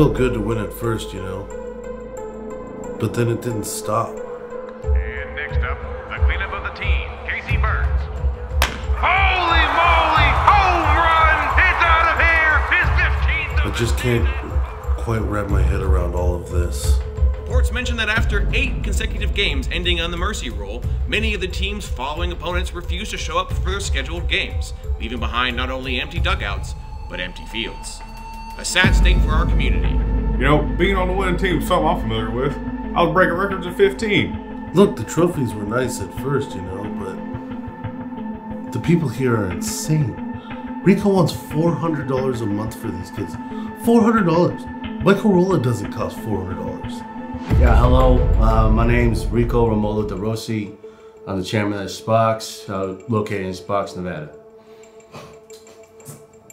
felt good to win at first, you know. But then it didn't stop. And next up, the cleanup of the team, Casey Burns. Holy moly! Home run! It's out of here! His 15th. I just can't quite wrap my head around all of this. Reports mention that after eight consecutive games ending on the mercy rule, many of the team's following opponents refused to show up for their scheduled games, leaving behind not only empty dugouts, but empty fields. A sad state for our community. You know, being on the winning team is something I'm familiar with. I was breaking records at 15. Look, the trophies were nice at first, you know, but the people here are insane. Rico wants $400 a month for these kids. $400. My Corolla doesn't cost $400. Yeah, hello. Uh, my name's Rico Romolo De Rossi. I'm the chairman of Sparks, uh, located in Sparks, Nevada.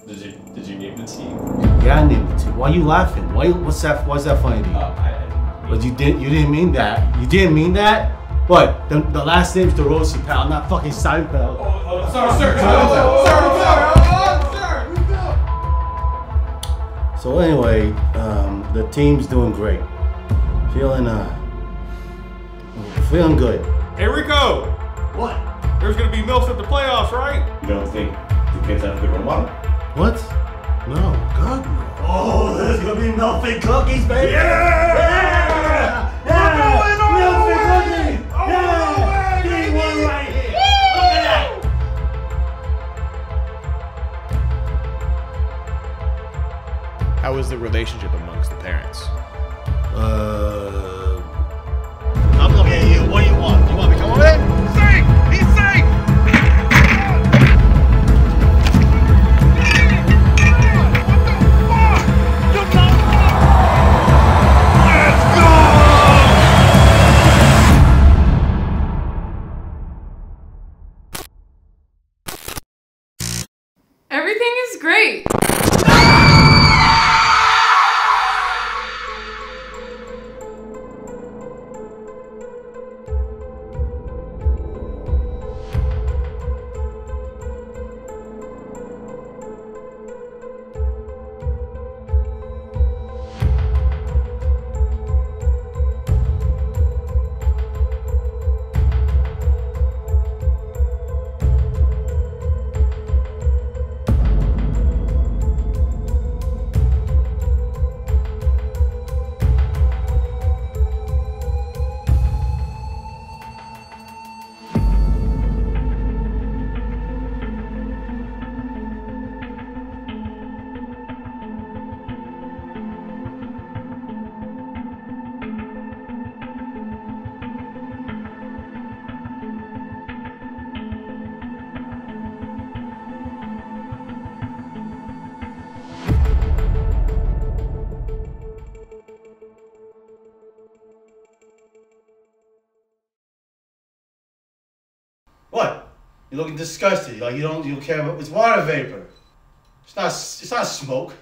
Did you did you name the team? Yeah, I named the team. Why you laughing? Why? You, what's that? Why's that funny to you? Uh, I, But you didn't. You didn't mean that. You didn't mean that. What? The, the last name's De Rossi, pal. Not fucking Seinfeld. oh, sorry, sir. Oh, oh, oh, Sorry, So anyway, um, the team's doing great. Feeling uh, feeling good. Hey, Rico! What? There's gonna be milfs at the playoffs, right? You don't think the kids have a good role model? What? No, God, no. Oh, there's gonna be melting cookies, baby. Yeah! Yeah! yeah! Melting cookies. Yeah! Big one right here. Look at that. How is the relationship amongst the parents? Uh, great. What? You're looking disgusted. Like you don't you don't care about it's water vapor. It's not it's not smoke.